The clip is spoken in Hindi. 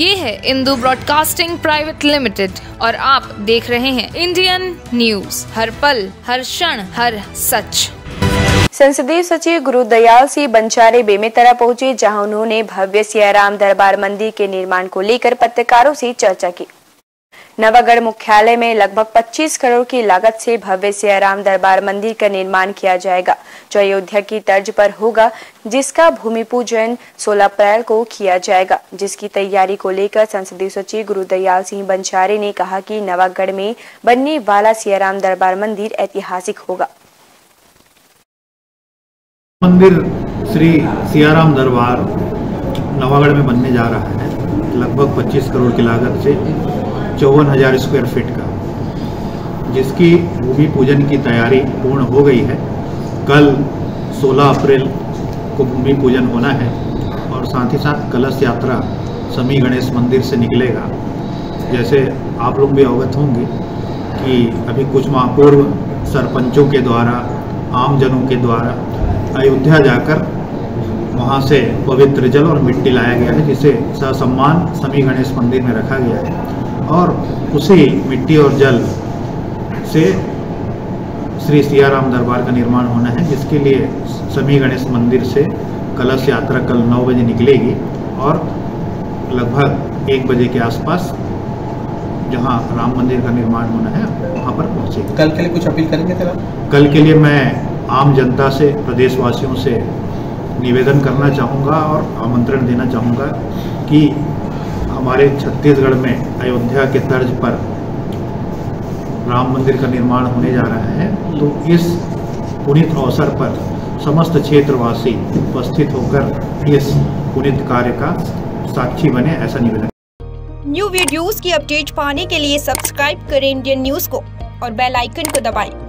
ये है इंदू ब्रॉडकास्टिंग प्राइवेट लिमिटेड और आप देख रहे हैं इंडियन न्यूज़। हर पल, हर क्षण, हर सच। संसदीय सचिव गुरु दयाल सिंह बंचारे बेमेतरा पहुँचे जहाँ उन्होंने भव्य सियाराम दरबार मंदिर के निर्माण को लेकर पत्रकारों से चर्चा की। नवागढ़ मुख्यालय में लगभग 25 करोड़ की लागत से भव्य सियाराम दरबार मंदिर का निर्माण किया जाएगा, जो अयोध्या की तर्ज पर होगा, जिसका भूमि पूजन 16 अप्रैल को किया जाएगा। जिसकी तैयारी को लेकर संसदीय सचिव गुरुदयाल सिंह बंचारे ने कहा कि नवागढ़ में बनने वाला सियाराम दरबार मंदिर ऐतिहासिक होगा। मंदिर श्री सियाराम दरबार नवागढ़ में बनने जा रहा है। लगभग 25 करोड़ की लागत से चौवन हज़ार स्क्वायर फीट का, जिसकी भूमि पूजन की तैयारी पूर्ण हो गई है। कल 16 अप्रैल को भूमि पूजन होना है और साथ ही साथ कलश यात्रा समी गणेश मंदिर से निकलेगा। जैसे आप लोग भी अवगत होंगे कि अभी कुछ माह पूर्व सरपंचों के द्वारा, आमजनों के द्वारा अयोध्या जाकर वहाँ से पवित्र जल और मिट्टी लाया गया है, जिसे ससम्मान समी गणेश मंदिर में रखा गया है। और उसी मिट्टी और जल से श्री सियाराम दरबार का निर्माण होना है जिसके लिए समी गणेश मंदिर से कलश यात्रा कल नौ बजे निकलेगी और लगभग एक बजे के आसपास जहाँ राम मंदिर का निर्माण होना है वहाँ पर पहुँचेगी। कल के लिए कुछ अपील करेंगे तेरा? कल के लिए मैं आम जनता से प्रदेशवासियों से निवेदन करना चाहूँगा और आमंत्रण देना चाहूँगा कि हमारे छत्तीसगढ़ में अयोध्या के तर्ज पर राम मंदिर का निर्माण होने जा रहा है तो इस पुनित अवसर पर समस्त क्षेत्रवासी उपस्थित होकर इस पुनित कार्य का साक्षी बने, ऐसा निवेदन न्यू वीडियोस की अपडेट पाने के लिए सब्सक्राइब करें इंडियन न्यूज़ को और बेल आइकन को दबाएँ।